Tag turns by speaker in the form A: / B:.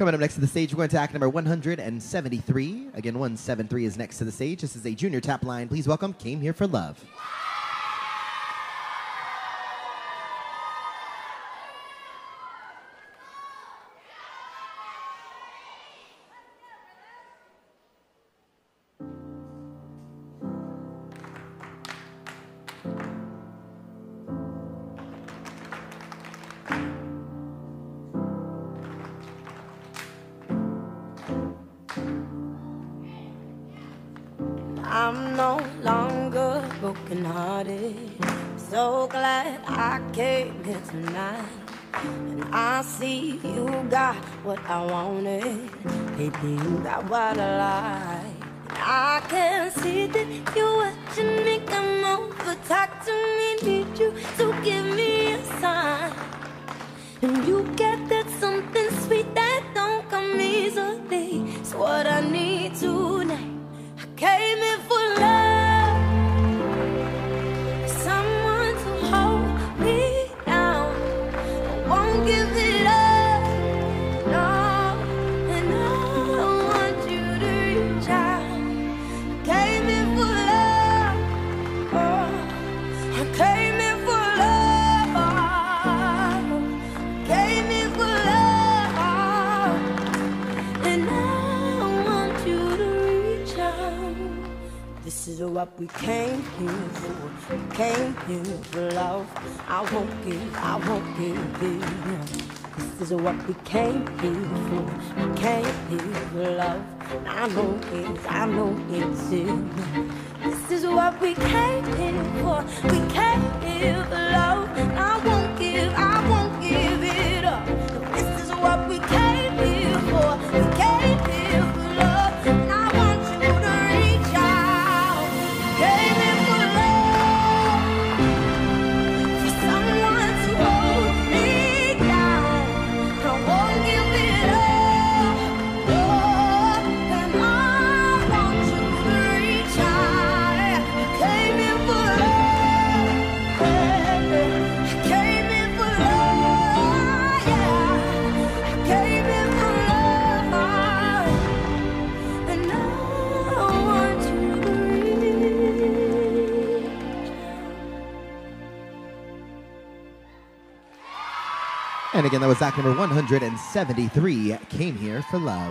A: Coming up next to the stage, we're going to act number 173. Again, 173 is next to the stage. This is a junior tap line. Please welcome Came Here for Love.
B: I'm no longer brokenhearted. So glad I came here tonight. And I see you got what I wanted. Baby, you got what I like. I can see that you're watching me come over. Talk to me, need you to give it This is what we came here for. Came here for love. I won't give, I won't give it up. This is what we came here for. Came here for love. I know it's, I know it's enough. This is what we came here for. We came here for
A: And again, that was act number 173. Came Here for Love.